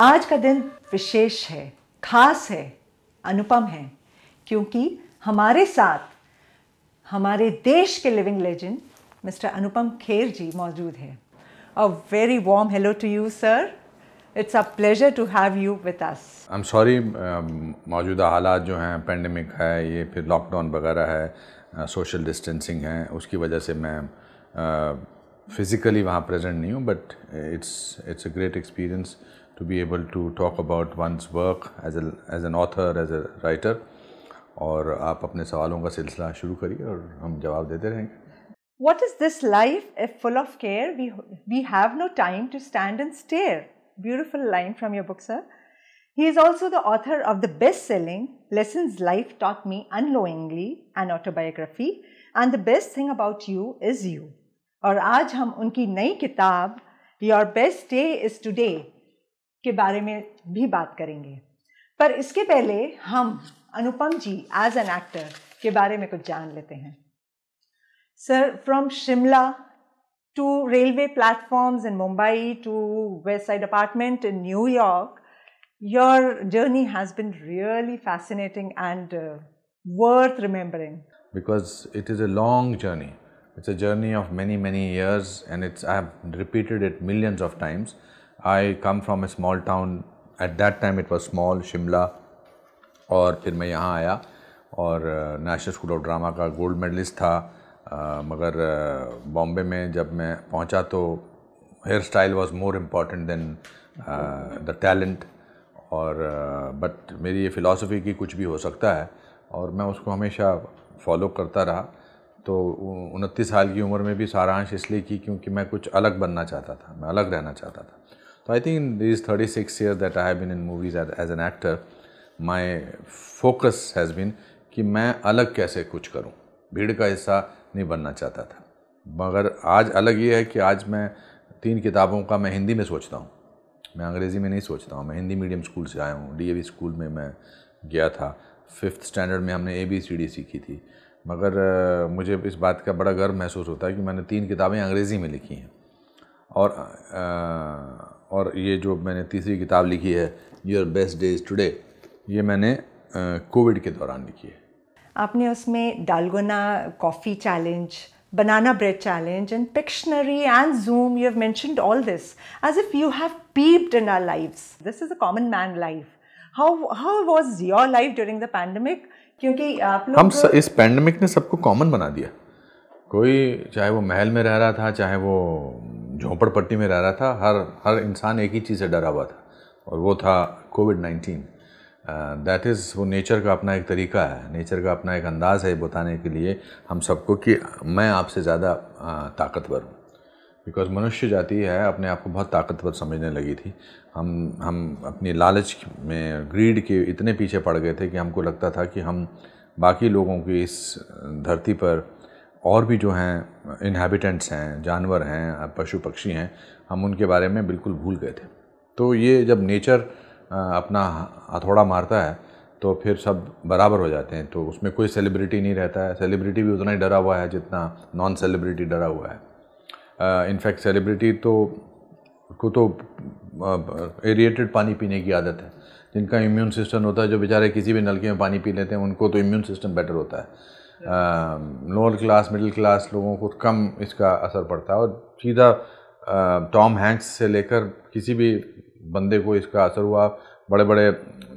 आज का दिन विशेष है खास है अनुपम है क्योंकि हमारे साथ हमारे देश के living legend mister Anupam Kher ji मौजूद है। A very warm hello to you sir it's a pleasure to have you with us I am sorry मौजूदा हालात जो हैं पेंडेमिक है ये फिर लॉकडाउन वगैरह है सोशल uh, डिस्टेंसिंग है उसकी वजह से मैं फिज़िकली uh, वहाँ प्रेजेंट नहीं हूँ but it's it's a great experience to be able to talk about one's work as, a, as an author, as a writer. और आप अपने सवालों का सिलसिला शुरू करिए और हम जवाब देते रहेंगे What is this life if full of care? We, we have no time to stand and stare. Beautiful line from your book, sir. He is also the author of the best selling Lessons Life Taught Me Unknowingly, an autobiography. And the best thing about you is you. और आज हम उनकी नई किताब Your Best Day is Today के बारे में भी बात करेंगे। पर इसके पहले हम Anupam ji as an actor के बारे में कुछ जान लेते हैं। Sir from Shimla to railway platform in Mumbai to west side apartment in New York your journey has been really fascinating and worth remembering because it is a long journey it's a journey of many many years and it's I have repeated it millions of times I come from a small town at that time it was small Shimla और फिर मैं यहाँ आया और national school of drama का gold medallist था। Uh, मगर Bombay uh, में जब मैं पहुँचा तो hairstyle was more important than the talent और बट uh, मेरी ये फ़िलासफ़ी की कुछ भी हो सकता है और मैं उसको हमेशा फॉलो करता रहा। तो उनतीस साल की उम्र में भी सारांश इसलिए की क्योंकि मैं कुछ अलग बनना चाहता था। मैं अलग रहना चाहता था। So I think in these 36 years that I have been in movies as, an actor, my focus has been कि मैं अलग कैसे कुछ करूँ। भीड़ का हिस्सा नहीं बनना चाहता था। मगर आज अलग ये है कि आज मैं तीन किताबों का मैं हिंदी में सोचता हूँ। मैं अंग्रेज़ी में नहीं सोचता हूँ। मैं हिंदी मीडियम स्कूल से आया हूँ। डी स्कूल में मैं गया था। फिफ्थ स्टैंडर्ड में हमने ए बी सी डी सीखी थी। मगर मुझे इस बात का बड़ा गर्व महसूस होता है कि मैंने तीन किताबें अंग्रेज़ी में लिखी हैं। और आ, और ये जो मैंने तीसरी किताब लिखी है योर बेस्ट डेज़ टुडे ये मैंने कोविड के दौरान लिखी है। आपने उसमें dalgona coffee challenge banana bread challenge and Pictionary and Zoom you have mentioned all this as if you have peeped in our life this is a common man life how how was your life during the pandemic क्योंकि आप हम स, इस pandemic ने सबको common बना दिया। कोई चाहे वो महल में रह रहा था चाहे वो झोंपड़पट्टी में रह रहा था, हर हर इंसान एक ही चीज़ से डरा हुआ था, और वो था कोविड नाइन्टीन। दैट इज़ वो नेचर का अपना एक तरीका है नेचर का अपना एक अंदाज़ है बताने के लिए हम सबको कि मैं आपसे ज़्यादा ताकतवर हूँ। बिकॉज़ मनुष्य जाति है, अपने आप को बहुत ताकतवर समझने लगी थी। हम हम अपनी लालच में ग्रीड के इतने पीछे पड़ गए थे कि हमको लगता था कि हम बाकी लोगों की इस धरती पर और भी जो हैं इनहेबिटेंट्स हैं, जानवर हैं, पशु पक्षी हैं, हम उनके बारे में बिल्कुल भूल गए थे। तो ये जब नेचर अपना हथौड़ा मारता है तो फिर सब बराबर हो जाते हैं। तो उसमें कोई सेलिब्रिटी नहीं रहता है। सेलिब्रिटी भी उतना ही डरा हुआ है जितना नॉन सेलिब्रिटी डरा हुआ है। इनफैक्ट सेलिब्रिटी तो को तो एरिएटेड पानी पीने की आदत है। जिनका इम्यून सिस्टम होता है, जो बेचारे किसी भी नलके में पानी पी लेते हैं, उनको तो इम्यून सिस्टम बेटर होता है। लोअर क्लास मिडिल क्लास लोगों को कम इसका असर पड़ता है और सीधा टॉम हैंक्स से लेकर किसी भी बंदे को इसका असर हुआ। बड़े बड़े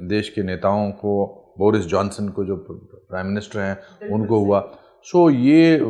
देश के नेताओं को बोरिस जॉनसन को जो प्राइम मिनिस्टर हैं उनको हुआ। सो ये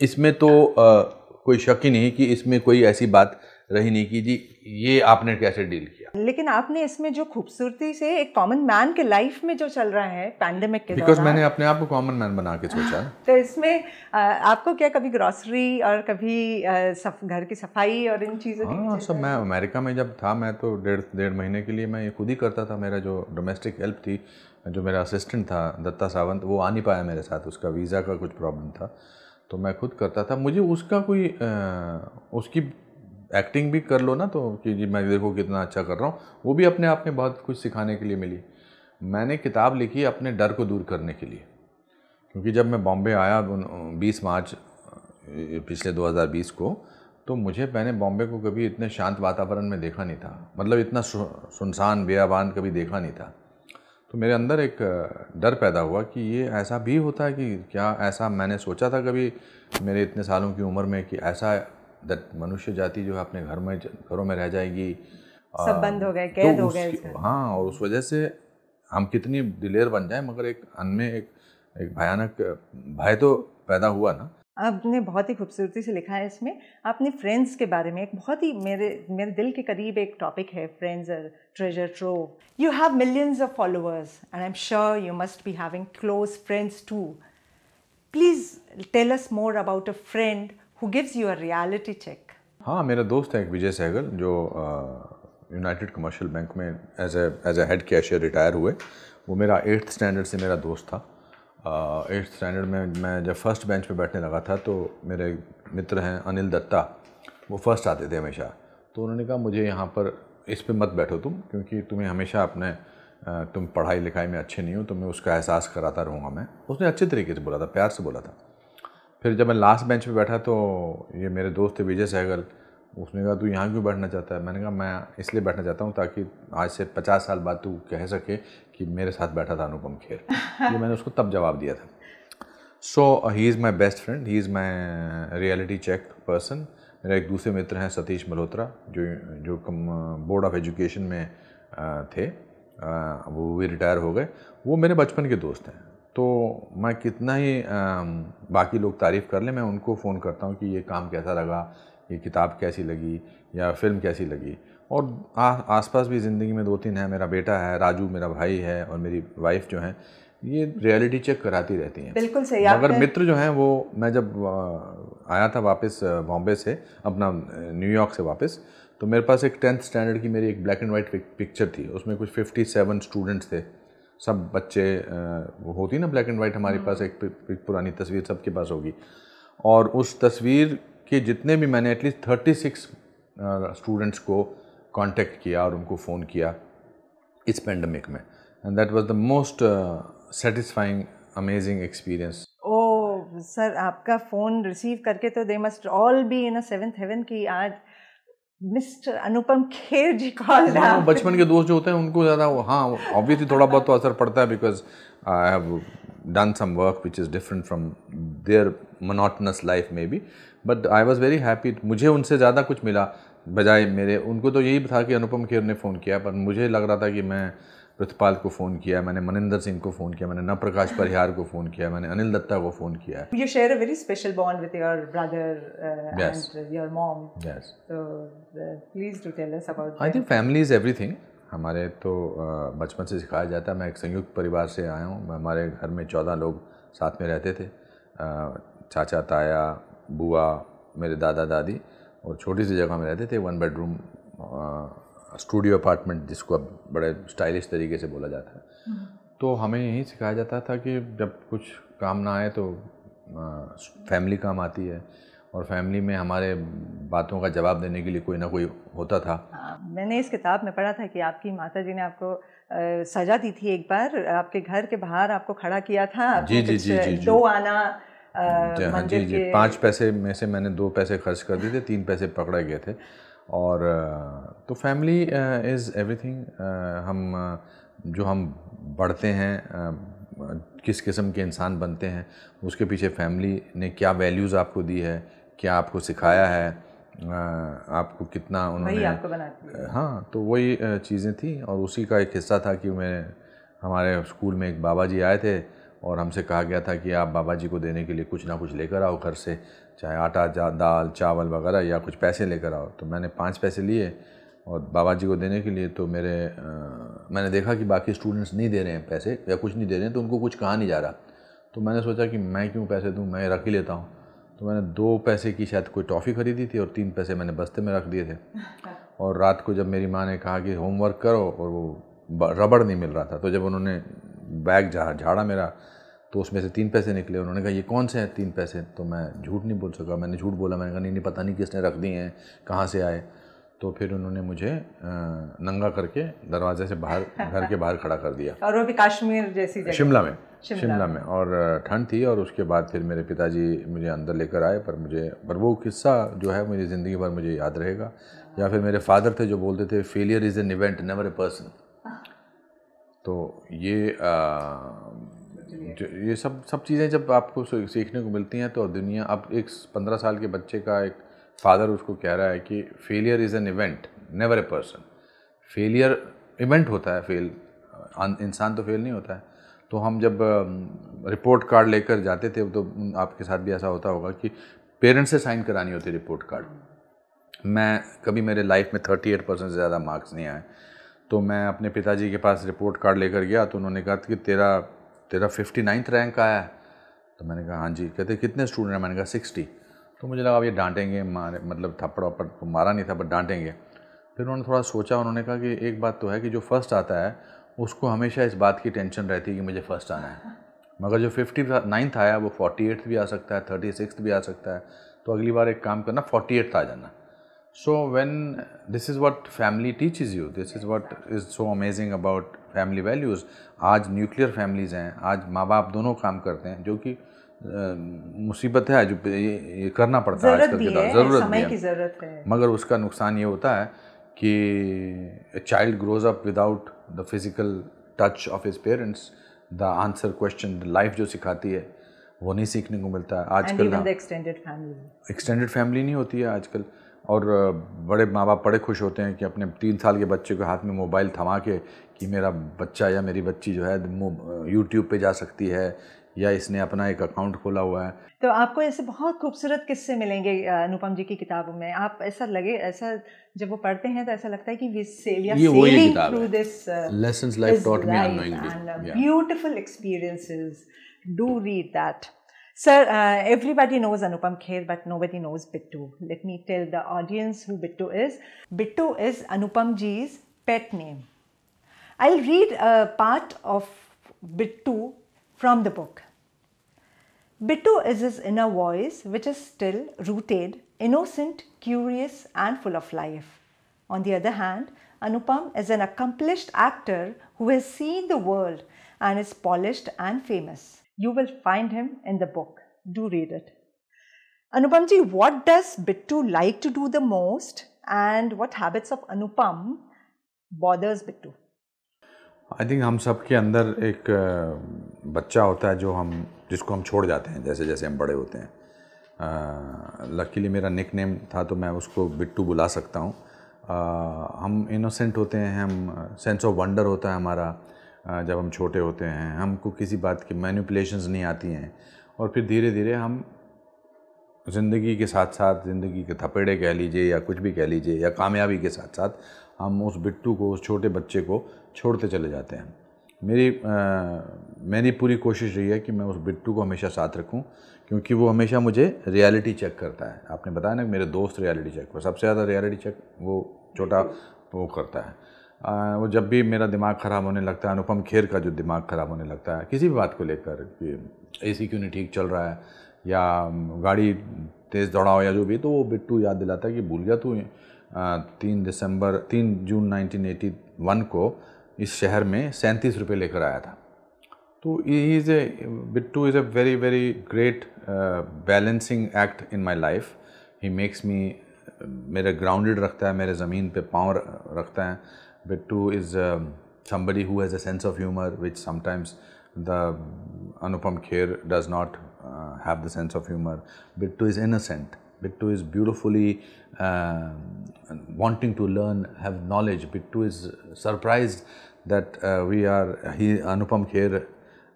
इसमें तो आ, कोई शक ही नहीं कि इसमें कोई ऐसी बात रही नहीं कि जी ये आपने कैसे डील किया? लेकिन आपने इसमें जो खूबसूरती से एक कॉमन मैन के लाइफ में जो चल रहा है पैंडेमिक के बिकॉज़ मैंने अपने आप को कॉमन मैन बना के सोचा। तो इसमें आपको क्या कभी ग्रॉसरी और कभी सफ, घर की सफ़ाई और इन चीज़ों हाँ सब मैं अमेरिका में जब था मैं तो डेढ़ डेढ़ महीने के लिए मैं ये खुद ही करता था। मेरा जो डोमेस्टिक हेल्प थी जो मेरा असिस्टेंट था दत्ता सावंत वो आ नहीं पाया मेरे साथ। उसका वीज़ा का कुछ प्रॉब्लम था। तो मैं खुद करता था। मुझे उसका कोई आ, उसकी एक्टिंग भी कर लो ना तो कि जी मैं देखो कितना अच्छा कर रहा हूँ, वो भी अपने आप में बहुत कुछ सिखाने के लिए मिली। मैंने किताब लिखी अपने डर को दूर करने के लिए, क्योंकि जब मैं बॉम्बे आया 20 मार्च पिछले 2020 को तो मुझे, मैंने बॉम्बे को कभी इतने शांत वातावरण में देखा नहीं था मतलब इतना सुनसान, बेआबान कभी देखा नहीं था। तो मेरे अंदर एक डर पैदा हुआ कि ये ऐसा भी होता है कि क्या ऐसा मैंने सोचा था कभी मेरे इतने सालों की उम्र में कि ऐसा दट मनुष्य जाति जो है अपने घर में घरों में रह जाएगी। सब बंद हो गए तो कैद तो हो गए हाँ और उस वजह से हम कितनी दिलेर बन जाए मगर एक अनमें एक एक भयानक भय तो पैदा हुआ ना। आपने बहुत ही खूबसूरती से लिखा है इसमें। आपने फ्रेंड्स के बारे में एक बहुत ही मेरे मेरे दिल के करीब एक टॉपिक है फ्रेंड्स और treasure trove you have millions of followers and I am sure you must be having close friends too please tell us more about a friend who gives you a reality check हाँ मेरा दोस्त है एक विजय सहगल, जो United Commercial Bank में as as a head cashier retire हुए। वो मेरा एट्थ स्टैंडर्ड से मेरा दोस्त था। एट्थ स्टैंडर्ड में मैं जब फ़र्स्ट बेंच पे बैठने लगा था तो मेरे मित्र हैं अनिल दत्ता। वो फ़र्स्ट आते थे हमेशा। तो उन्होंने कहा, मुझे यहाँ पर इस पे मत बैठो तुम, क्योंकि तुम्हें हमेशा अपने तुम पढ़ाई लिखाई में अच्छे नहीं हो तो मैं उसका एहसास कराता रहूँगा मैं। उसने अच्छे तरीके से बोला था, प्यार से बोला था। फिर जब मैं लास्ट बेंच पे बैठा तो ये मेरे दोस्त थे विजय सहगल। उसने कहा तू यहाँ क्यों बैठना चाहता है? मैंने कहा मैं इसलिए बैठना चाहता हूँ ताकि आज से पचास साल बाद तू कह सके कि मेरे साथ बैठा था अनुपम खेर। ये मैंने उसको तब जवाब दिया था। So he is my best friend he is my reality check person मेरा एक दूसरे मित्र हैं सतीश मल्होत्रा जो जो कम बोर्ड ऑफ़ एजुकेशन में थे। वो भी रिटायर हो गए। वो मेरे बचपन के दोस्त हैं। तो मैं कितना ही बाकी लोग तारीफ़ कर लें मैं उनको फ़ोन करता हूँ कि ये काम कैसा लगा ये किताब कैसी लगी या फ़िल्म कैसी लगी। और आ, आसपास भी ज़िंदगी में दो तीन है मेरा बेटा है राजू मेरा भाई है और मेरी वाइफ जो है ये रियलिटी चेक कराती रहती हैं। बिल्कुल सही मगर मित्र जो हैं वो मैं जब आया था वापस बॉम्बे से अपना न्यूयॉर्क से वापस तो मेरे पास एक टेंथ स्टैंडर्ड की मेरी एक ब्लैक एंड वाइट पिक्चर थी उसमें कुछ फिफ्टी सेवन स्टूडेंट्स थे। सब बच्चे वो होती ना ब्लैक एंड वाइट हमारे हम्म। पास एक पुरानी तस्वीर सबके पास होगी। और उस तस्वीर के जितने भी मैंने at least thirty six students को कांटेक्ट किया और उनको फ़ोन किया इस पेंडेमिक में। And that was the most satisfying amazing experience O sir आपका फ़ोन रिसीव करके तो they must all be in a seventh heaven की आज मिस्टर अनुपम खेर जी कॉल हाँ, बचपन के दोस्त जो होते हैं उनको ज़्यादा हाँ ऑब्वियसली थोड़ा बहुत तो असर पड़ता है because I have done some work which is different from their monotonous life में भी but I was very happy मुझे उनसे ज़्यादा कुछ मिला बजाय मेरे उनको तो यही था कि अनुपम खेर ने फ़ोन किया पर मुझे लग रहा था कि मैं प्रतिपाल को फ़ोन किया मैंने मनिंदर सिंह को फ़ोन किया मैंने नवप्रकाश परिहार को फ़ोन किया मैंने अनिल दत्ता को फ़ोन किया। You share a very special bond with your brother and your mom yes so please do tell us about I think family is everything हमारे तो uh, बचपन से सिखाया जाता है। मैं एक संयुक्त परिवार से आया हूँ। हमारे घर में चौदह लोग साथ में रहते थे। Uh, चाचा ताया बुआ मेरे दादा दादी और छोटी सी जगह में रहते थे। वन बेडरूम स्टूडियो अपार्टमेंट जिसको अब बड़े स्टाइलिश तरीके से बोला जाता है। तो हमें यही सिखाया जाता था कि जब कुछ काम ना आए तो फैमिली काम आती है और फैमिली में हमारे बातों का जवाब देने के लिए कोई ना कोई होता था। हाँ, मैंने इस किताब में पढ़ा था कि आपकी माता जी ने आपको आ, सजा दी थी एक बार आपके घर के बाहर आपको खड़ा किया था जी जी, जी जी दो आना हाँ जी जी पाँच पैसे में से मैंने दो पैसे खर्च कर दिए थे तीन पैसे पकड़े गए थे। और तो फैमिली इज़ एवरीथिंग हम जो हम बढ़ते हैं किस किस्म के इंसान बनते हैं उसके पीछे फैमिली ने क्या वैल्यूज़ आपको दी है क्या आपको सिखाया है आपको कितना उन्होंने आपको बनाती हाँ तो वही चीज़ें थी और उसी का एक हिस्सा था कि मैं हमारे स्कूल में एक बाबा जी आए थे और हमसे कहा गया था कि आप बाबा जी को देने के लिए कुछ ना कुछ लेकर आओ घर से। चाहे आटा जा, दाल चावल वगैरह या कुछ पैसे लेकर आओ। तो मैंने पाँच पैसे लिए और बाबा जी को देने के लिए तो मेरे आ, मैंने देखा कि बाकी स्टूडेंट्स नहीं दे रहे हैं पैसे या कुछ नहीं दे रहे हैं तो उनको कुछ कहा नहीं जा रहा। तो मैंने सोचा कि मैं क्यों पैसे दूँ? मैं रख ही लेता हूँ। तो मैंने दो पैसे की शायद कोई टॉफ़ी ख़रीदी थी और तीन पैसे मैंने बस्ते में रख दिए थे। और रात को जब मेरी माँ ने कहा कि होमवर्क करो और वो रबड़ नहीं मिल रहा था तो जब उन्होंने बैग झाड़ा मेरा तो उसमें से तीन पैसे निकले उन्होंने कहा ये कौन से हैं तीन पैसे? तो मैं झूठ नहीं बोल सका। मैंने झूठ बोला मैंने कहा नहीं नहीं पता नहीं किसने रख दिए हैं कहाँ से आए? तो फिर उन्होंने मुझे नंगा करके दरवाजे से बाहर घर के बाहर खड़ा कर दिया। और वो भी कश्मीर जैसी जगह। शिमला में शिमला में। और ठंड थी और उसके बाद फिर मेरे पिताजी मुझे अंदर लेकर आए पर मुझे पर वो किस्सा जो है मेरी ज़िंदगी भर मुझे याद रहेगा। या फिर मेरे फादर थे जो बोलते थे failure is an event never a person. तो ये आ, ये सब सब चीज़ें जब आपको सीखने को मिलती हैं तो दुनिया, अब एक पंद्रह साल के बच्चे का एक फादर उसको कह रहा है कि failure is an event never a person failure event होता है फेल इंसान तो फेल नहीं होता है। तो हम जब रिपोर्ट कार्ड लेकर जाते थे तो आपके साथ भी ऐसा होता होगा कि पेरेंट्स से साइन करानी होती रिपोर्ट कार्ड मैं, कभी मेरे लाइफ में थर्टी एट परसेंट से ज़्यादा मार्क्स नहीं आए। तो मैं अपने पिताजी के पास रिपोर्ट कार्ड लेकर गया तो उन्होंने कहा कि तेरा तेरा फिफ्टी नाइन्थ रैंक आया है। तो मैंने कहा हाँ जी। कहते, कितने स्टूडेंट हैं? मैंने कहा, सिक्सटी. तो मुझे लगा, अब ये डांटेंगे, मारे मतलब थप्पड़ वप्पड़ तो मारा नहीं था बट डांटेंगे. फिर उन्होंने थोड़ा सोचा, उन्होंने कहा कि एक बात तो है कि जो फ़र्स्ट आता है, उसको हमेशा इस बात की टेंशन रहती है कि मुझे फ़र्स्ट आना है। मगर जो फिफ्टी नाइन्थ आया, वो फोर्टी एट्थ भी आ सकता है थर्टी सिक्स भी आ सकता है। तो अगली बार एक काम करना फोर्टी एट्थ आ जाना। When this is what family teaches you this is what is so amazing about family values आज न्यूक्लियर फैमिलीज़ हैं आज माँ बाप दोनों काम करते हैं जो कि मुसीबत है जो ये, करना पड़ता है आजकल के दौर ज़रूरत भी है। मगर उसका नुकसान ये होता है कि child grows up without the physical touch of his parents the answer question life जो सिखाती है वो नहीं सीखने को मिलता है। आजकल एक्सटेंडेड फैमिली नहीं होती है आजकल। और बड़े माँ बाप बड़े खुश होते हैं कि अपने तीन साल के बच्चे को हाथ में मोबाइल थमा के कि मेरा बच्चा या मेरी बच्ची जो है यूट्यूब पे जा सकती है या इसने अपना एक अकाउंट खोला हुआ है। तो आपको ऐसे बहुत खूबसूरत किस्से मिलेंगे अनुपम जी की किताबों में। आप ऐसा लगे ऐसा जब वो पढ़ते हैं तो ऐसा लगता है कि वी सेल या selling through this lessons life taught me unknowingly beautiful experiences do read that Sir, uh, everybody knows Anupam Kher, but nobody knows Bittu. Let me tell the audience who Bittu is. Bittu is Anupam ji's pet name. I'll read a part of Bittu from the book. Bittu is his inner voice, which is still rooted, innocent, curious, and full of life. On the other hand, Anupam is an accomplished actor who has seen the world and is polished and famous. You will find him in the book. Do read it. Anupamji, what does Bittu like to do the most and what habits of Anupam bothers Bittu? I think हम सब के अंदर एक बच्चा होता है जो हम जिसको हम छोड़ जाते हैं जैसे जैसे हम बड़े होते हैं लकीली मेरा निक नेम था तो मैं उसको बिट्टू बुला सकता हूँ हम इनोसेंट होते हैं हम सेंस ऑफ़ वंडर होता है हमारा जब हम छोटे होते हैं हमको किसी बात की मैनिपुलेशंस नहीं आती हैं। और फिर धीरे धीरे हम ज़िंदगी के साथ साथ ज़िंदगी के थपेड़े कह लीजिए या कुछ भी कह लीजिए या कामयाबी के साथ साथ हम उस बिट्टू को उस छोटे बच्चे को छोड़ते चले जाते हैं। मेरी आ, मेरी पूरी कोशिश रही है कि मैं उस बिट्टू को हमेशा साथ रखूँ क्योंकि वो हमेशा मुझे रियलिटी चेक करता है। आपने बताया ना मेरे दोस्त रियलिटी चेक पर सबसे ज़्यादा रियलिटी चेक वो छोटा वो करता है। वो जब भी मेरा दिमाग ख़राब होने लगता है, अनुपम खेर का जो दिमाग ख़राब होने लगता है, किसी भी बात को लेकर कि ए सी क्यों नहीं ठीक चल रहा है, या गाड़ी तेज़ दौड़ाओ या जो भी तो वो बिट्टू याद दिलाता है कि भूल गया तू तीन दिसंबर, तीन जून 1981 को इस शहर में सैंतीस रुपये लेकर आया था। तो is a Bittu is a very very great balancing act in my life he makes me मेरे ग्राउंडेड रखता है, मेरे ज़मीन पे पाँव रखता है। Bittu is somebody who has a sense of humor which sometimes the Anupam Kher does not uh, have the sense of humor. Bittu is innocent. Bittu is beautifully uh, wanting to learn, have knowledge. Bittu is surprised that uh, we are, he, Anupam here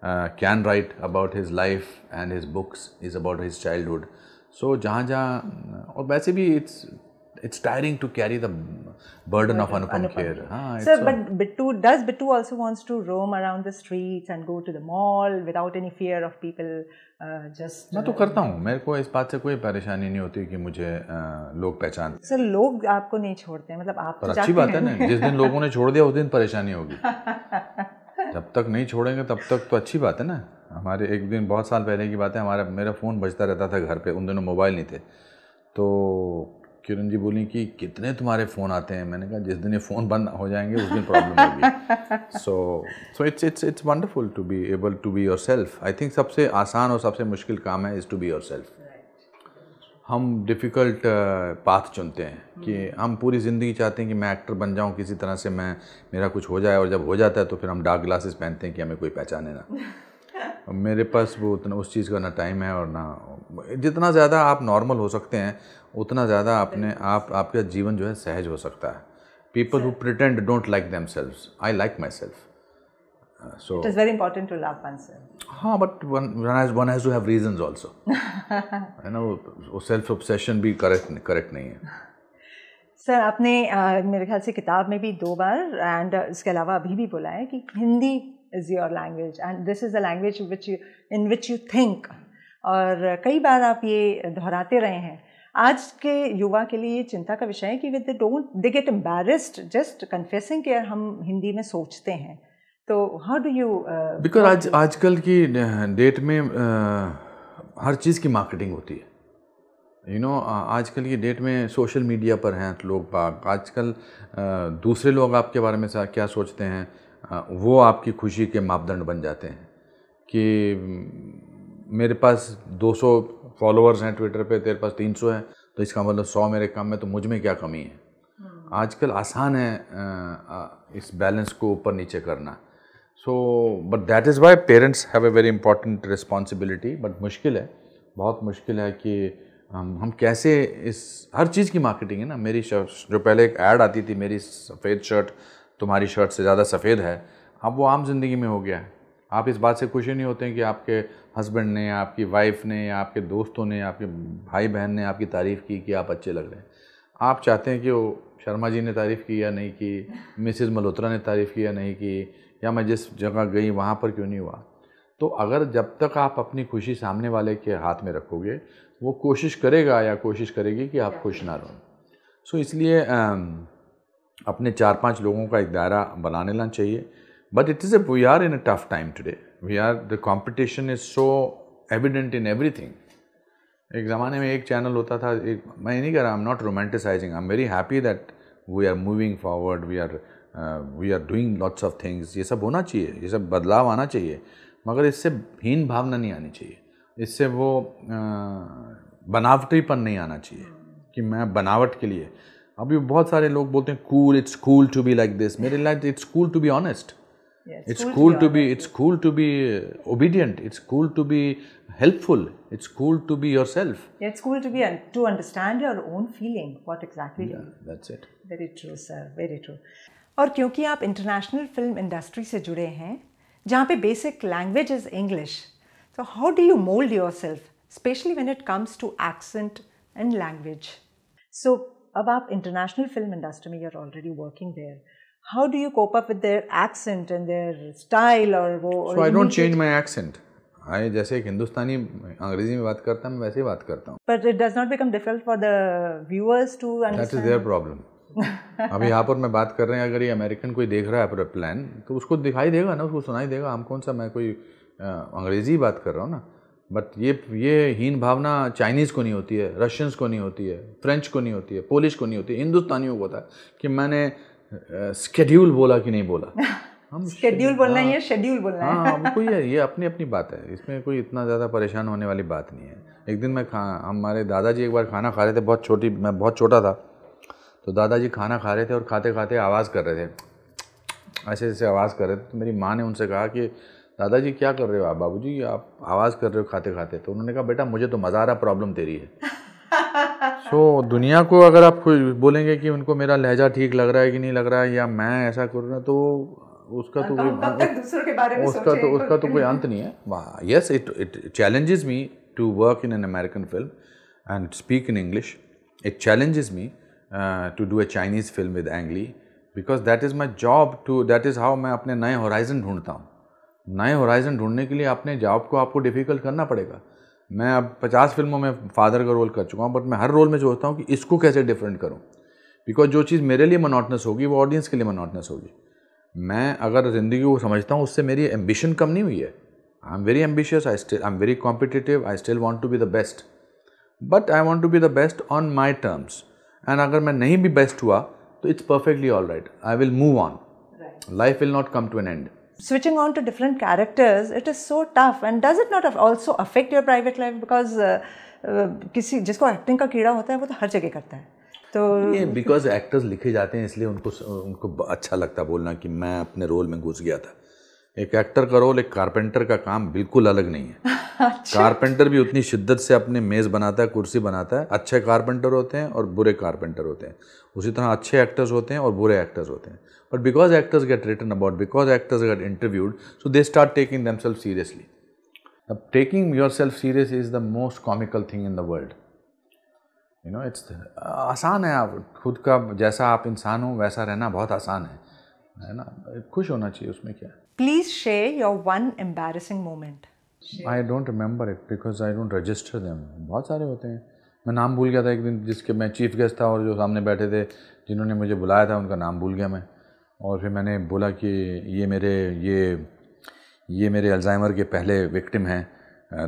uh, can write about his life and his books is about his childhood. So जहाँ जहाँ और वैसे भी it's it's tiring to carry the burden of Anupam, Anupam. Kher. Ah, so, but Bittu, does Bittu also wants to roam around the streets and go to the mall without any fear of people just मैं तो करता हूँ। मेरे को इस बात से कोई परेशानी नहीं होती कि मुझे लोग पहचान सर लोग आपको नहीं छोड़ते हैं मतलब आप पर तो अच्छी बात है ना जिस दिन लोगों ने छोड़ दिया उस दिन परेशानी होगी। जब तक नहीं छोड़ेंगे तब तक तो अच्छी बात है ना। हमारे एक दिन बहुत साल पहले की बात है हमारा मेरा फ़ोन बजता रहता था घर पे उन दिनों मोबाइल नहीं थे। तो किरण जी बोली कि कितने तुम्हारे फ़ोन आते हैं? मैंने कहा जिस दिन ये फ़ोन बंद हो जाएँगे उस दिन प्रॉब्लम होगी। So so it's it's it's wonderful to be able to be yourself I think सबसे आसान और सबसे मुश्किल काम है is to be yourself हम डिफ़िकल्ट पाथ चुनते हैं कि हम पूरी ज़िंदगी चाहते हैं कि मैं एक्टर बन जाऊँ किसी तरह से मैं मेरा कुछ हो जाए और जब हो जाता है तो फिर हम डार्क ग्लासेस पहनते हैं कि हमें कोई पहचाने ना। मेरे पास वो उतना उस चीज़ का ना टाइम है और ना जितना ज़्यादा आप नॉर्मल हो सकते हैं उतना ज़्यादा अपने आप आपका जीवन जो है सहज हो सकता है। People who pretend don't like themselves I like myself so it is very important to love oneself. हाँ but one one has one has to have reasons also. है ना वो सेल्फ ऑब्सेशन भी करेक्ट करेक्ट नहीं है। Sir आपने uh, मेरे ख्याल से किताब में भी दो बार एंड uh, इसके अलावा अभी भी बोला है कि Hindi is your language and this is the language which you in which you think और कई बार आप ये दोहराते रहे हैं आज के युवा के लिए ये चिंता का विषय है कि वे they don't they get embarrassed just confessing कि हम हिंदी में सोचते हैं। तो हाउ डू यू बिकॉज़ आज आजकल की डेट में uh, हर चीज़ की मार्केटिंग होती है। यू you नो know, आजकल की डेट में सोशल मीडिया पर हैं लोग बाग। आजकल दूसरे लोग आपके बारे में क्या सोचते हैं वो आपकी खुशी के मापदंड बन जाते हैं कि मेरे पास 200 फॉलोअर्स हैं ट्विटर पे तेरे पास 300 हैं तो इसका मतलब 100 मेरे कम में तो मुझमें क्या कमी है? hmm. आजकल आसान है इस बैलेंस को ऊपर नीचे करना। So but that is why parents have a very important responsibility but मुश्किल है बहुत मुश्किल है कि हम हम कैसे इस हर चीज़ की मार्केटिंग है ना। मेरी शर्ट जो पहले एक ऐड आती थी मेरी सफ़ेद शर्ट तुम्हारी शर्ट से ज़्यादा सफ़ेद है अब वो आम ज़िंदगी में हो गया है। आप इस बात से खुशी नहीं होते हैं कि आपके हस्बैंड ने, आपकी वाइफ ने, आपके दोस्तों ने, आपके भाई बहन ने आपकी तारीफ़ की कि आप अच्छे लग रहे हैं। आप चाहते हैं कि वो शर्मा जी ने तारीफ़ की या नहीं की मिसिज़ मल्होत्रा ने तारीफ़ की या नहीं की, या मैं जिस जगह गई वहाँ पर क्यों नहीं हुआ? तो अगर जब तक आप अपनी खुशी सामने वाले के हाथ में रखोगे, वो कोशिश करेगा या कोशिश करेगी कि आप खुश ना रहो। सो इसलिए अपने चार पाँच लोगों का एक दायरा बना लेना चाहिए। But it is a we are in a tough time today we are the competition is so evident in everything एक ज़माने में एक चैनल होता था, एक, मैं नहीं कह रहा I am not romanticising I am very happy that we are moving forward we are we are doing lots of things ये सब होना चाहिए. ये सब बदलाव आना चाहिए. मगर इससे हीन भावना नहीं आनी चाहिए. इससे वो बनावटीपन नहीं आना चाहिए कि मैं बनावट के लिए. अभी बहुत सारे लोग बोलते हैं cool it's cool to be like this मेरे like it's cool to be honest it's cool to be it's cool to be obedient it's cool to be helpful it's cool to be yourself yeah, it's cool to be to understand your own feeling what exactly yeah, that's it very true sir very true और क्योंकि आप international film industry से जुड़े हैं जहाँ पे basic language is English तो how do you mould yourself especially when it comes to accent and language so अब आप इंटरनेशनल फिल्म इंडस्ट्री में your already working there how do you cope up with their accent and their style और वो so I don't change my accent I जैसे एक हिंदुस्तानी अंग्रेज़ी में बात करता मैं वैसे ही बात करता हूँ। But it does not become difficult for the viewers to that is their problem अभी यहाँ पर मैं बात कर रहे हैं अगर ये अमेरिकन कोई देख रहा है पूरा प्लान तो उसको दिखाई देगा ना उसको सुनाई देगा हम कौन सा मैं कोई अंग्रेज़ी बात कर रहा हूँ ना? बट ये ये हीन भावना चाइनीज़ को नहीं होती है रशियंस को नहीं होती है फ्रेंच को नहीं होती है पोलिश को नहीं होती है हिंदुस्तानियों को होता है कि मैंने स्केड्यूल बोला कि नहीं बोला? हम शेड्यूल बोलना है शेड्यूल बोलना है। हाँ हमको ये ये अपनी अपनी बात है। इसमें कोई इतना ज़्यादा परेशान होने वाली बात नहीं है। एक दिन मैं खा हमारे दादाजी एक बार खाना खा रहे थे बहुत छोटी मैं बहुत छोटा था तो दादाजी खाना खा रहे थे और खाते खाते आवाज़ कर रहे थे। ऐसे ऐसे आवाज़ कर रहे थे। तो मेरी माँ ने उनसे कहा कि दादाजी क्या कर रहे हो आप? बाबू आप आवाज़ कर रहे हो खाते खाते तो उन्होंने कहा बेटा मुझे तो मज़ा आ रहा प्रॉब्लम तेरी है। सो so, दुनिया को अगर आप बोलेंगे कि उनको मेरा लहजा ठीक लग रहा है कि नहीं लग रहा है या मैं ऐसा कर रहा तो उसका तो कोई उसका तो उसका तो कोई अंत नहीं है। वाह yes it it challenges me to work in an American film and speak in English it challenges me to do a Chinese film with Ang Lee because that is my job to that is how मैं अपने नए horizon ढूंढता हूँ। नए horizon ढूँढने के लिए अपने जॉब को आपको डिफ़िकल्ट करना पड़ेगा। मैं अब पचास फ़िल्मों में फादर का रोल कर चुका हूँ बट मैं हर रोल में सोचता हूँ कि इसको कैसे डिफरेंट करूँ। बिकॉज़ जो चीज़ मेरे लिए मोनोटनस होगी वो ऑडियंस के लिए मोनोटनस होगी। मैं अगर ज़िंदगी को समझता हूँ उससे मेरी एम्बिशन कम नहीं हुई है। I am very ambitious I still I am very competitive I still want to be the best but I want to be the best on my terms and अगर मैं नहीं भी बेस्ट हुआ तो it's perfectly all right I will move on life will not come to an end switching on to different characters it is so tough. And does it not also affect your private life? Because uh, uh, किसी जिसको acting का कीड़ा होता है वो तो हर जगह करता है। तो ये बिकॉज़ एक्टर्स लिखे जाते हैं इसलिए उनको उनको अच्छा लगता बोलना कि मैं अपने रोल में घुस गया था। एक एक्टर का रोल एक कारपेंटर का काम बिल्कुल अलग नहीं है। अच्छा। कारपेंटर भी उतनी शिद्दत से अपने मेज़ बनाता है कुर्सी बनाता है। अच्छे कारपेंटर होते हैं और बुरे कारपेंटर होते हैं। उसी तरह अच्छे एक्टर्स होते हैं और बुरे एक्टर्स होते हैं। Actors get written about because actors get interviewed so they start taking themselves seriously अब taking yourself serious is the most comical thing in the world you know it's आसान है आप खुद का जैसा आप इंसान हो वैसा रहना बहुत आसान है। है ना? खुश होना चाहिए उसमें क्या? Please share your one embarrassing moment I don't remember it because I don't register them बहुत सारे होते हैं। मैं नाम भूल गया था एक दिन जिसके मैं चीफ गेस्ट था और जो सामने बैठे थे जिन्होंने मुझे बुलाया था उनका नाम भूल गया मैं। और फिर मैंने बोला कि ये मेरे, ये ये मेरे अल्जाइमर के पहले विक्टिम हैं।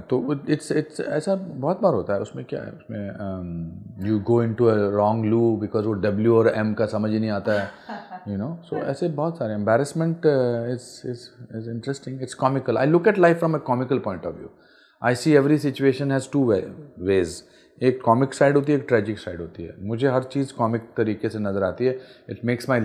तो इट्स इट्स ऐसा बहुत बार होता है, उसमें क्या है, उसमें you go into a wrong loo because वो डब्ल्यू और एम का समझ ही नहीं आता है यू नो सो ऐसे बहुत सारे embarrassment is is is interesting it's comical I look at life from a comical point of view I see every situation has two ways एक कॉमिक साइड होती है एक ट्रेजिक साइड होती है। मुझे हर चीज़ कॉमिक तरीके से नज़र आती है। It makes my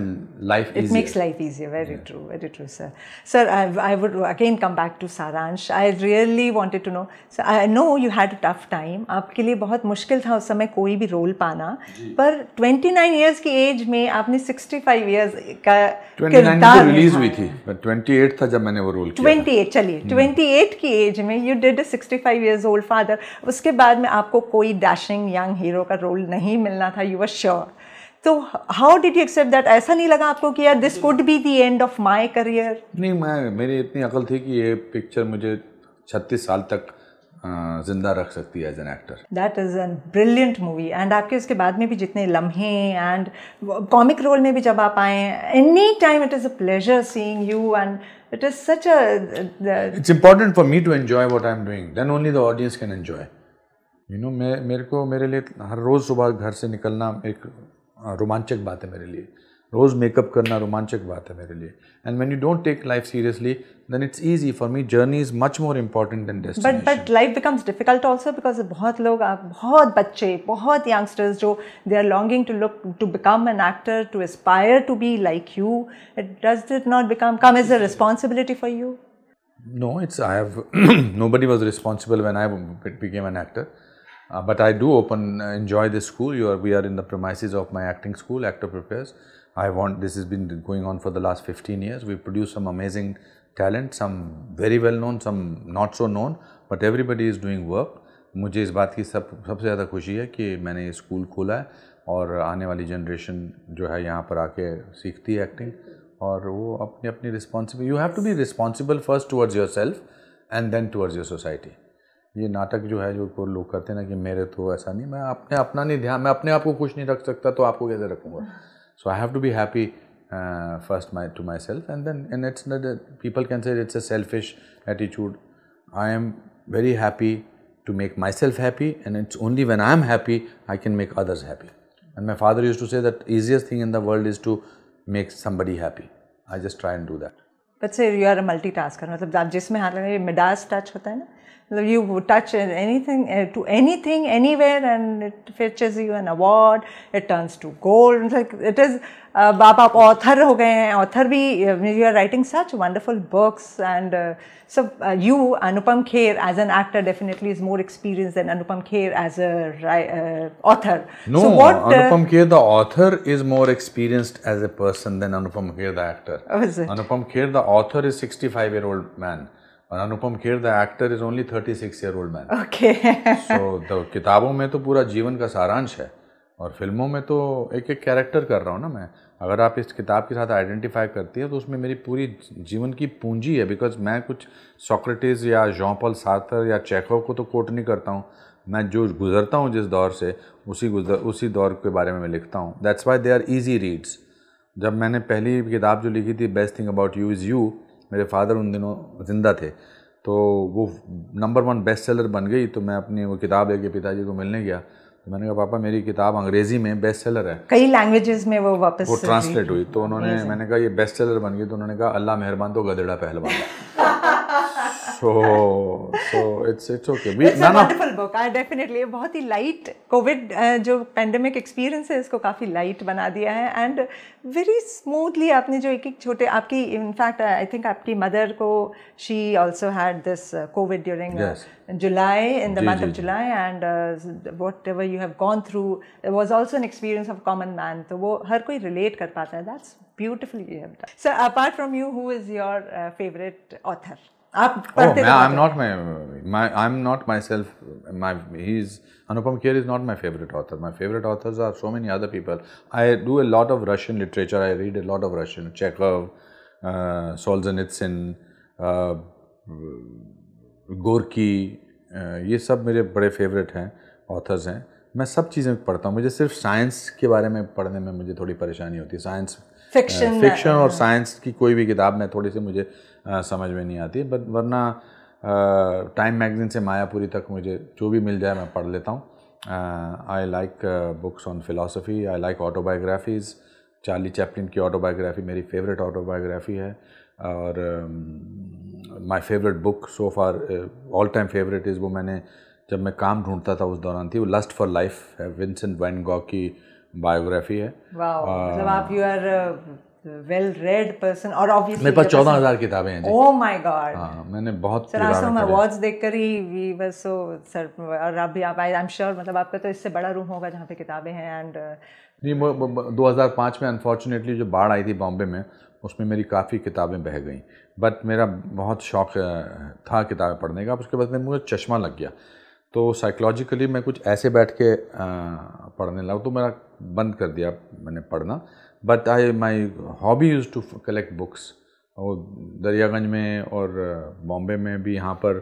life it makes life easier very true very true sir sir I would again come back to Saransh I really wanted to know I know you had a tough time आपके लिए बहुत मुश्किल था उस समय कोई भी role पाना। पर ट्वेंटी नाइन ईयर्स की एज में आपने सिक्सटी फाइव ईयर्स का किरदार रिलीज़ हुई थी ट्वेंटी एट था जब मैंने वो रोल ट्वेंटी एट चलिए ट्वेंटी एट की एज में you did sixty five years old father उसके बाद में आपको कोई डैशिंग यंग हीरो का रोल नहीं मिलना था यू वर श्योर तो how did you accept that ऐसा नहीं लगा आपको कि यार this would be the end of my career नहीं मैं मेरी इतनी अकल थी कि ये पिक्चर मुझे छत्तीस साल तक ज़िंदा रख सकती है as an actor that is an brilliant movie and आपके उसके बाद में भी जितने लम्हे एंड कॉमिक रोल में भी जब आप आए any time it is a pleasure seeing you and it is such a it's important for me to enjoy what I am doing then only the audience can enjoy you know मैं मेरे को मेरे लिए हर रोज़ सुबह घर से निकलना एक रोमांचक बात है मेरे लिए। रोज़ मेकअप करना रोमांचक बात है मेरे लिए। And when you don't take life seriously then it's easy for me journey is much more important than destination but but life becomes difficult also because बहुत लोग बहुत बच्चे बहुत यंगस्टर्स जो they are longing to look to become an actor to aspire to be like you it does it not become come is a responsibility for you No, it's I have nobody was responsible when I became an actor. Uh, but I do open uh, enjoy this school. You are, we are in the premises of my acting school, Actor Prepares. I want this has been going on for the last 15 years. We produce some amazing talent, some very well known, some not so known, but everybody is doing work. मुझे इस बात की सब सबसे ज़्यादा खुशी है कि मैंने ये स्कूल खोला है और आने वाली जनरेशन जो है यहाँ पर आके सीखती है एक्टिंग और वो अपनी अपनी responsible you have to be responsible first towards yourself and then towards your society ये नाटक जो है, जो लोग करते हैं ना कि मेरे तो ऐसा नहीं, मैं अपने, अपना नहीं ध्यान, मैं अपने आप को कुछ नहीं रख सकता तो आपको कैसे रखूँगा? So I have to be happy first my to myself and then and it's people can say it's a selfish attitude I am very happy to make myself happy and it's only when I am happy I can make others happy and my father used to say that easiest thing in the world is to make somebody happy I just try and do that but say you are multi task मतलब आप जिसमें हाथ लगे Midas touch होता है ना? you touch anything uh, to anything anywhere and it fetches you an award it turns to gold it's like it is uh, आप आप author हो गए हैं author भी you are writing such wonderful books and uh, so uh, you Anupam Kher as an actor definitely is more experienced than Anupam Kher as a uh, author no so what, Anupam Kher the author is more experienced as a person than Anupam Kher the actor oh, is it? Anupam Kher the author is 65 year old man और Anupam Kher the actor is only thirty six year old man okay so तो किताबों में तो पूरा जीवन का सारांश है और फ़िल्मों में तो एक एक कैरेक्टर कर रहा हूँ ना मैं अगर आप इस किताब के साथ आइडेंटिफाई करती है तो उसमें मेरी पूरी जीवन की पूंजी है बिकॉज़ मैं कुछ सॉक्रेटिस या जॉपल साथर या चेखो को तो कोट नहीं करता हूँ मैं जो गुजरता हूँ जिस दौर से उसी गुजर उसी दौर के बारे में मैं लिखता हूँ that's why they are easy reads जब मैंने पहली किताब जो लिखी थी best thing about you is you मेरे फादर उन दिनों ज़िंदा थे। तो वो नंबर वन बेस्ट सेलर बन गई तो मैं अपनी वो किताब लेके पिताजी को मिलने गया। तो मैंने कहा पापा मेरी किताब अंग्रेज़ी में बेस्ट सेलर है। कई लैंग्वेजेस में वो वापस वो ट्रांसलेट हुई। तो उन्होंने मैंने कहा ये बेस्ट सेलर बन गई। तो उन्होंने कहा अल्लाह मेहरबान तो गधेड़ा पहलवान so so it's it's okay we It's a wonderful book. I definitely बहुत ही लाइट कोविड जो पेंडेमिक एक्सपीरियंस है इसको काफ़ी लाइट बना दिया है एंड वेरी स्मूथली आपने जो एक एक छोटे आपकी इनफैक्ट आई थिंक आपकी मदर को she also had this Covid during Yes. July in the ji, month जी, of ji. July and whatever you have gone through was also an experience of common man तो वो हर कोई relate कर पाता है that's beautifully you have done sir apart from you who is your favourite author आप पढ़ते oh, मैं I am not my self my he is Anupam Kher is not my favourite author my favourite authors are so many other people I do a lot of Russian literature I read a lot of Russian Chekhov Solzhenitsyn Gorky ये सब मेरे बड़े favourite हैं authors हैं. मैं सब चीज़ें पढ़ता हूँ। मुझे सिर्फ़ साइंस के बारे में पढ़ने में मुझे थोड़ी परेशानी होती है। साइंस Fiction, फिक्शन और साइंस की कोई भी किताब में थोड़ी सी मुझे अ, समझ में नहीं आती बट वरना टाइम मैगजीन से मायापुरी तक मुझे जो भी मिल जाए मैं पढ़ लेता हूँ। I like books on philosophy I like autobiographies Charlie Chaplin की ऑटोबायोग्राफी मेरी फेवरेट ऑटोबायोग्राफी है। और my favourite book so far all time favourite is वो मैंने जब मैं काम ढूंढता था उस दौरान थी वो लस्ट फॉर लाइफ है विंसेंट वैन गॉ की बायोग्राफी है। मतलब आप you are well read person और ऑब्वियसली मेरे पास चौदह हज़ार किताबें हैं जी। ओह माय गॉड हाँ मैंने बहुत सर आज तो अवार्ड्स देखकर ही वी वर सो सर और अभी आप आई एम श्योर मतलब आपका तो इससे बड़ा रूम होगा जहाँ पे किताबें हैं एंड नहीं दो हज़ार पाँच में अनफॉर्चुनेटली जो बाढ़ आई थी बॉम्बे में उसमें मेरी काफ़ी किताबें बह गई। बट मेरा बहुत शौक था किताबें पढ़ने का उसके बाद मुझे चश्मा लग गया। तो साइकोलॉजिकली मैं कुछ ऐसे बैठ के पढ़ने लगा तो मेरा बंद कर दिया मैंने पढ़ना। But I my hobby used to collect books और दरियागंज में और बॉम्बे में भी यहाँ पर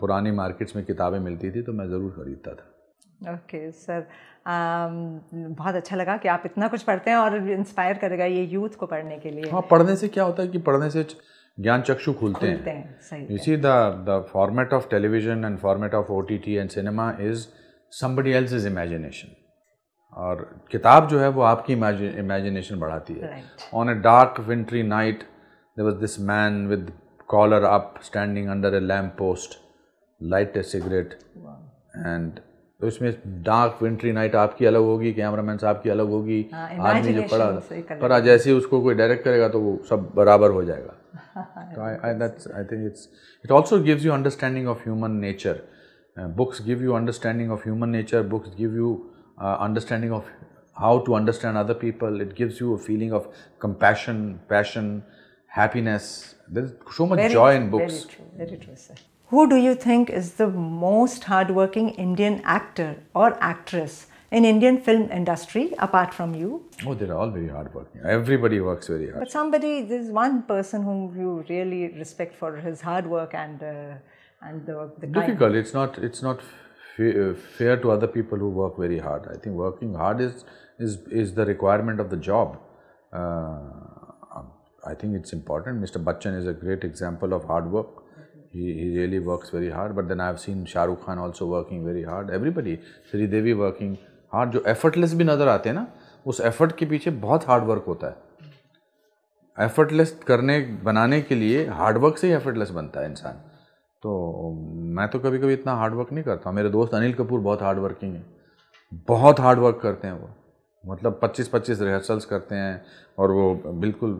पुरानी मार्केट्स में किताबें मिलती थी तो मैं ज़रूर ख़रीदता था। ओके okay, सर बहुत अच्छा लगा कि आप इतना कुछ पढ़ते हैं और इंस्पायर करेगा ये यूथ को पढ़ने के लिए। हाँ पढ़ने से क्या होता है कि पढ़ने से ज्ञान चक्षु खुलते हैं। खुलते हैं सही You see, the the format of television and format of OTT and cinema is somebody else's imagination. और किताब जो है वो आपकी इमेजिनेशन बढ़ाती है। On a dark wintry night there was this man with collar up standing under a lamp post light a cigarette and तो इसमें डार्क विंट्री नाइट आपकी अलग होगी कैमरामैन साहब की अलग होगी हाँ, आदमी जो पढ़ा से एक पर जैसे ही उसको कोई डायरेक्ट करेगा तो वो सब बराबर हो जाएगा। So I, I that's I think it's it also gives you understanding of human nature. Uh, books give you understanding of human nature. Books give you uh, understanding of how to understand other people. It gives you a feeling of compassion, passion, happiness. There's so much joy in books. Very true, very true, sir. Who do you think is the most hardworking Indian actor or actress in Indian film industry apart from you? Oh, they're all very hardworking. Everybody works very hard. But somebody, there's one person whom you really respect for his hard work and uh, and the the. Difficult. It's not. It's not uh, fair to other people who work very hard. I think working hard is is is the requirement of the job. Uh, I think it's important. Mr. Bachchan is a great example of hard work. He, he really works very hard. But then I've seen Shah Rukh Khan also working very hard. Everybody, Sri Devi working hard. जो effortless भी नज़र आते हैं ना उस effort के पीछे बहुत hard work होता है। एफर्टलेस करने बनाने के लिए हार्डवर्क से ही एफर्टलेस बनता है इंसान। तो मैं तो कभी कभी इतना हार्ड वर्क नहीं करता मेरे दोस्त अनिल कपूर बहुत हार्ड वर्किंग है। बहुत हार्ड वर्क करते हैं वो। मतलब 25-25 रिहर्सल्स करते हैं और वो बिल्कुल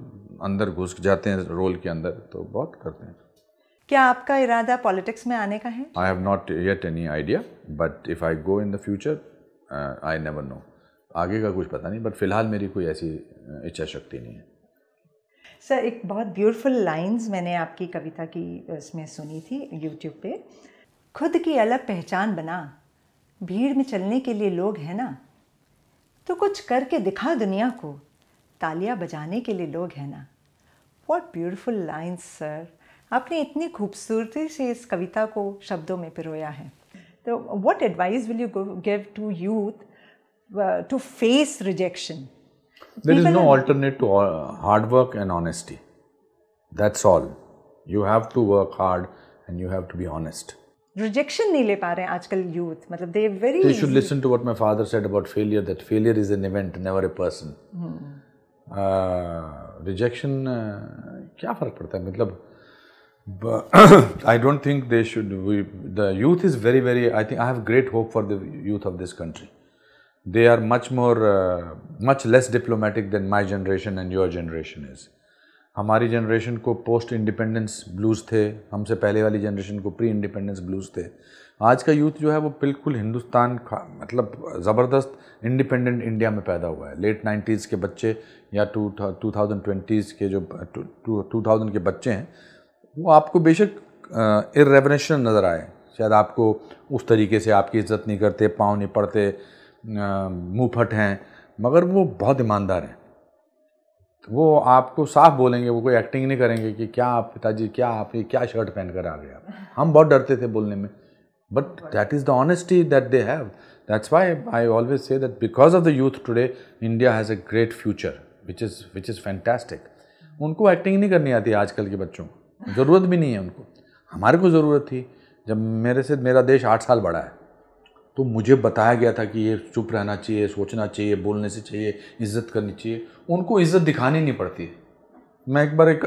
अंदर घुस जाते हैं रोल के अंदर तो बहुत करते हैं। क्या आपका इरादा पॉलिटिक्स में आने का है? I have not yet any idea but if I go in the future I never know आगे का कुछ पता नहीं बट फ़िलहाल मेरी कोई ऐसी इच्छा शक्ति नहीं है। सर एक बहुत ब्यूटीफुल लाइंस मैंने आपकी कविता की इसमें सुनी थी यूट्यूब पे। खुद की अलग पहचान बना। भीड़ में चलने के लिए लोग हैं ना। तो कुछ करके दिखा दुनिया को। तालियाँ बजाने के लिए लोग हैं ना। वॉट ब्यूटीफुल लाइंस सर आपने इतनी खूबसूरती से इस कविता को शब्दों में पिरोया है। तो what advice will you give to youth to face rejection There is no alternate to uh, hard work and honesty. That's all. You have to work hard and you have to be honest. Rejection नहीं ले पा रहे हैं आजकल youth मतलब they very they should listen to what my father said about failure that failure is an event never a person rejection क्या फ़र्क पड़ता है मतलब I don't think they should the youth is very very I think I have great hope for the youth of this country they are much more uh, much less diplomatic than my generation and your generation is. हमारी generation को post independence blues थे हमसे पहले वाली generation को pre independence blues थे। आज का यूथ जो है वो बिल्कुल हिंदुस्तान मतलब ज़बरदस्त इंडिपेंडेंट इंडिया में पैदा हुआ है। लेट नाइन्टीज़ के बच्चे या टू टू थाउज़ेंड ट्वेंटीज़ के जो टू थाउज़ेंड के बच्चे हैं वो आपको बेशक इरेवनेशन नज़र आए। शायद आपको उस तरीके से आपकी इज़्ज़त नहीं करते, पाँव नहीं पड़ते मुँह फट हैं, मगर वो बहुत ईमानदार हैं। वो आपको साफ़ बोलेंगे, वो कोई एक्टिंग नहीं करेंगे कि क्या आप पिताजी, क्या आप, ये क्या शर्ट पहन कर आ गए आप? हम बहुत डरते थे बोलने में। But that is the honesty that they have that's why I always say that because of the youth today India has a great future which is which is fantastic उनको एक्टिंग नहीं करनी आती आजकल के बच्चों को। ज़रूरत भी नहीं है उनको। हमारे को ज़रूरत थी। जब मेरे से मेरा देश आठ साल बड़ा है तो मुझे बताया गया था कि ये चुप रहना चाहिए सोचना चाहिए बोलने से चाहिए इज़्ज़त करनी चाहिए। उनको इज़्ज़त दिखानी नहीं पड़ती। है मैं एक बार एक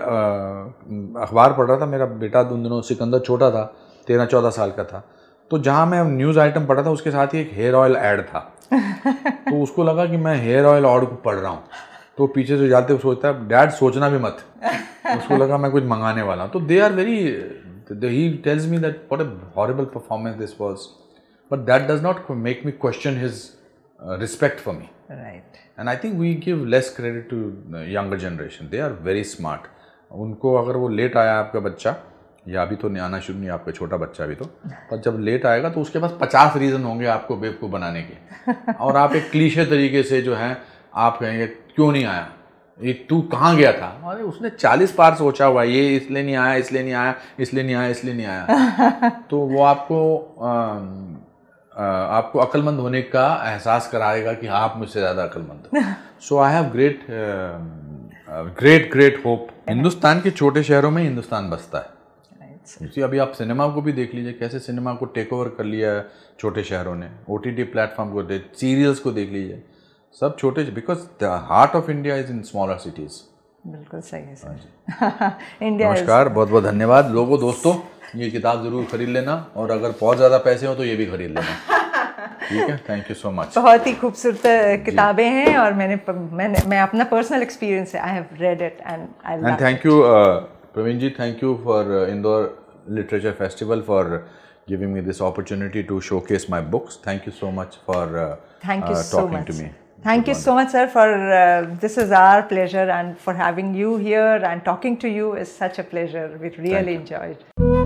अखबार पढ़ रहा था मेरा बेटा उन दिनों सिकंदर छोटा था तेरह चौदह साल का था। तो जहाँ मैं न्यूज़ आइटम पढ़ा था उसके साथ ही एक हेयर ऑयल ऐड था। तो उसको लगा कि मैं हेयर ऑयल को पढ़ रहा हूँ। तो पीछे से जाते सोचता है डैड सोचना भी मत। उसको लगा मैं कुछ मंगाने वाला हूँ। तो they are very he tells me that what a horrible performance this was but that does not make me question his uh, respect for me. Right. And i think we give less credit to younger generation. They are very smart. उनको अगर वो late आया आपका बच्चा या अभी तो नहीं आना शुरू नहीं आपका छोटा बच्चा भी तो पर जब लेट आएगा तो उसके पास पचास रीज़न होंगे आपको बेवकूफ़ बनाने के। और आप एक क्लीशे तरीके से जो है आप कहेंगे क्यों नहीं आया? ये तू कहाँ गया था? अरे उसने चालीस बार सोचा हुआ ये इसलिए नहीं आया इसलिए नहीं आया इसलिए नहीं आया इसलिए नहीं आया। तो वो आपको आ, आ, आपको अक्लमंद होने का एहसास कराएगा कि हाँ आप मुझसे ज़्यादा अक्लमंद so I have great great great hope Hindustan के छोटे शहरों में हिंदुस्तान बसता है। जी अभी आप सिनेमा को भी देख लीजिए कैसे सिनेमा को टेक ओवर कर लिया है छोटे शहरों ने। ओ टी टी प्लेटफॉर्म को देख सीरियल्स को देख लीजिए। सब छोटे because the heart of India is in smaller cities बिल्कुल सही है सर। इंडिया नमस्कार बहुत बहुत धन्यवाद। लोगों दोस्तों ये किताब ज़रूर खरीद लेना और अगर बहुत ज़्यादा पैसे हो तो ये भी खरीद लेना। ठीक है? थैंक यू सो मच बहुत ही खूबसूरत किताबें हैं और मैंने मैंने मैं अपना पर्सनल एक्सपीरियंस है I have read it and I and thank you Praveen ji thank you for Indore literature festival for giving me this opportunity to showcase my books. Thank you so much for uh, Thank you uh, so talking much. to me. Thank you so much, sir, for uh, this is our pleasure and for having you here and talking to you is such a pleasure. We really enjoyed.